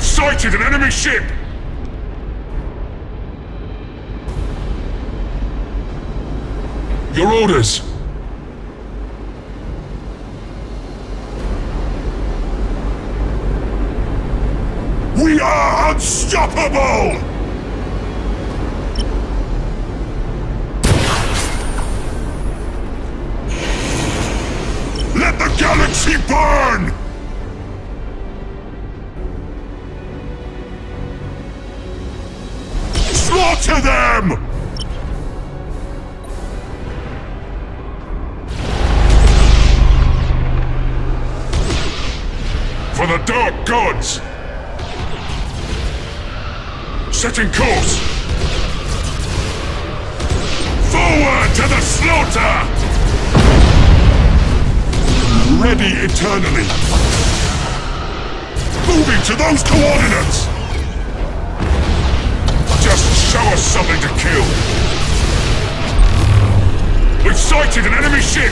sighted an enemy ship! Your orders! We are unstoppable! Let the galaxy burn! Them! For the Dark Gods! Setting course! Forward to the slaughter! Ready eternally! Moving to those coordinates! Just show us something to kill! We've sighted an enemy ship!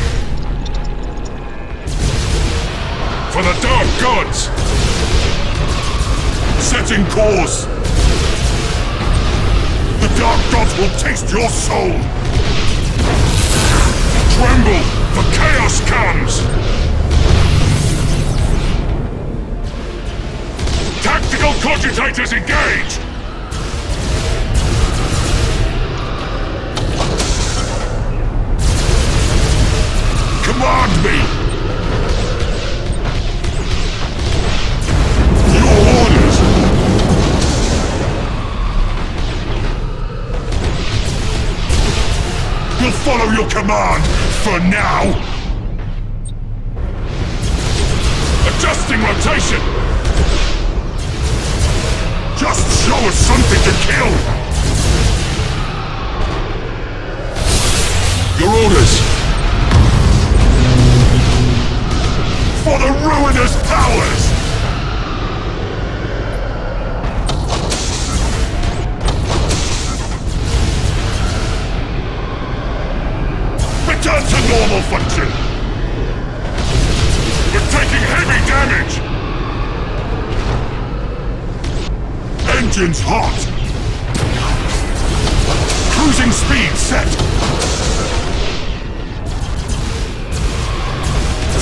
For the Dark Gods! Setting course! The Dark Gods will taste your soul! Tremble, for chaos comes! Tactical cogitators engaged! Your command, for now! Adjusting rotation! Just show us something to kill! Your orders! For the ruinous powers! To function! We're taking heavy damage! Engines hot! Cruising speed set!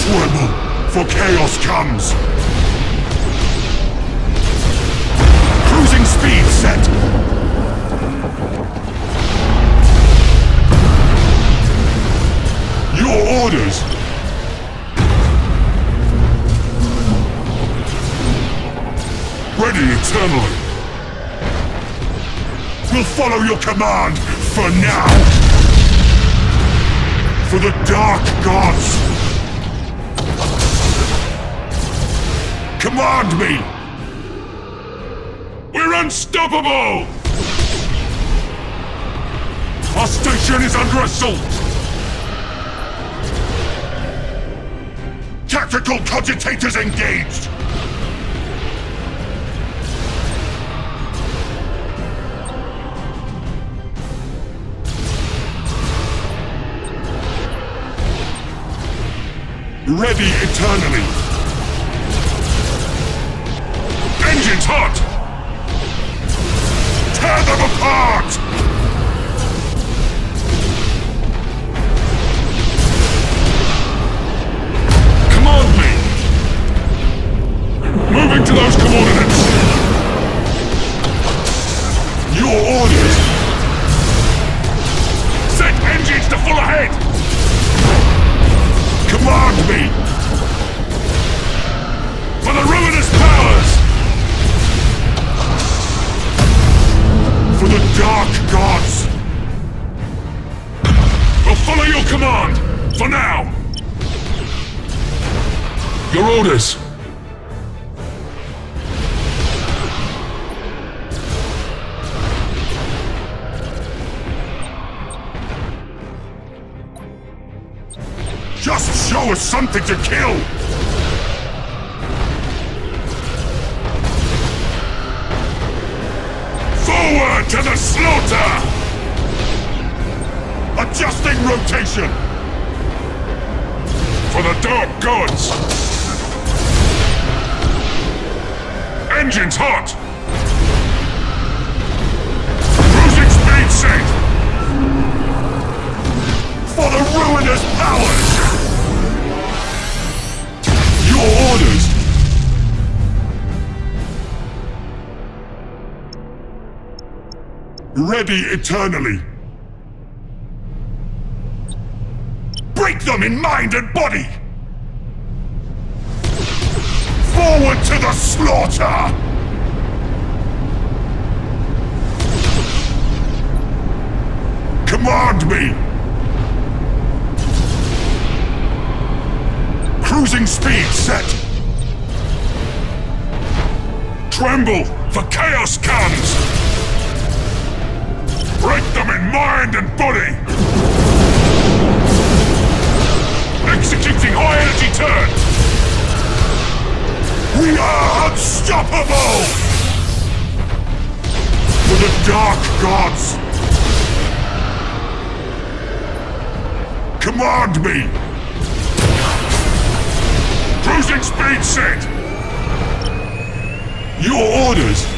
Tremble, for chaos comes! Ready eternally! We'll follow your command, for now! For the Dark Gods! Command me! We're unstoppable! Our station is under assault! Tactical cogitators engaged! Ready eternally! Engines hot! Tear them apart! Me! For the ruinous powers! For the Dark Gods! We'll follow your command! For now! Your orders! Just show us something to kill! Forward to the slaughter! Adjusting rotation! For the Dark Gods! Engines hot! Ready eternally! Break them in mind and body! Forward to the slaughter! Command me! Cruising speed set! Tremble, for chaos comes! Break them in mind and body! Executing high energy turn! We are unstoppable! For the Dark Gods! Command me! Cruising speed set! Your orders!